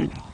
Mm-hmm.